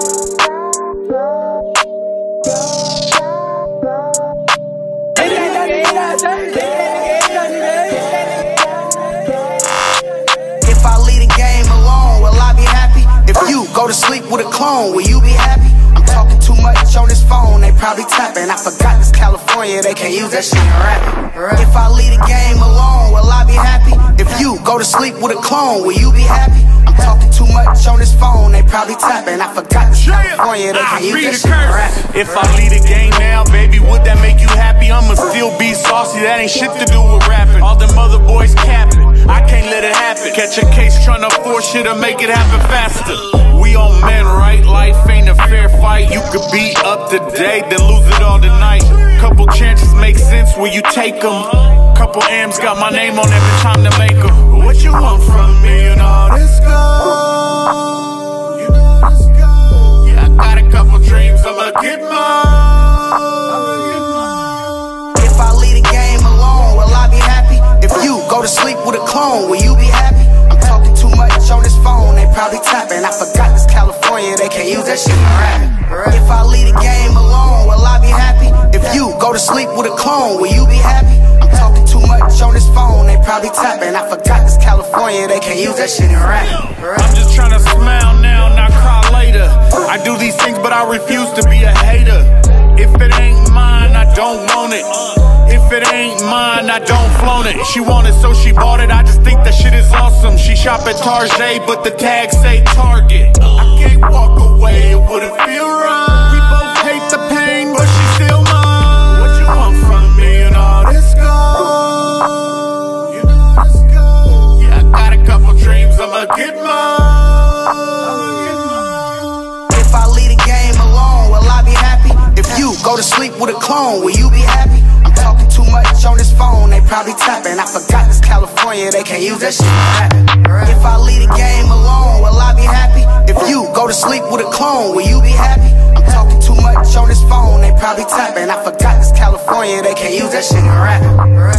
If I leave the game alone, will I be happy? If you go to sleep with a clone, will you be happy? I'm talking too much on this phone, they probably tapping. I forgot this California, they can't use that shit in rap. If I leave the game alone, will I be happy? If you go to sleep with a clone, will you be happy? I'm this California, they can't use that shit. If I leave the game now, baby, would that make you happy? I'ma still be saucy, that ain't shit to do with rapping. All them other boys capping, I can't let it happen. Catch a case tryna force shit to make it happen faster. We all men, right? Life ain't a fair fight. You could be up to date, then lose it all tonight. Couple chances make sense when you take them. Couple M's got my name on every time to make them. If you go to sleep with a clone, will you be happy? I'm talking too much on this phone, they probably tapping. I forgot this California, they can't use that shit in rapping. If I leave the game alone, will I be happy? If you go to sleep with a clone, will you be happy? I'm talking too much on this phone, they probably tapping. I forgot this California, they can't use that shit in rapping. She want it, so she bought it. I just think that shit is awesome. She shop at Target, but the tag say Target. I can't walk away, it wouldn't feel right. We both hate the pain, but still. What you want from me and all this. Yeah, I got a couple dreams, I'ma get mine. If I leave the game alone, will I be happy? If you go to sleep with a clone, will you be happy? I'm talking California, they can't use that shit. If I leave the game alone, will I be happy? If you go to sleep with a clone, will you be happy? I'm talking too much on this phone, they probably tapping. I forgot this California, they can't use that shit in rapping.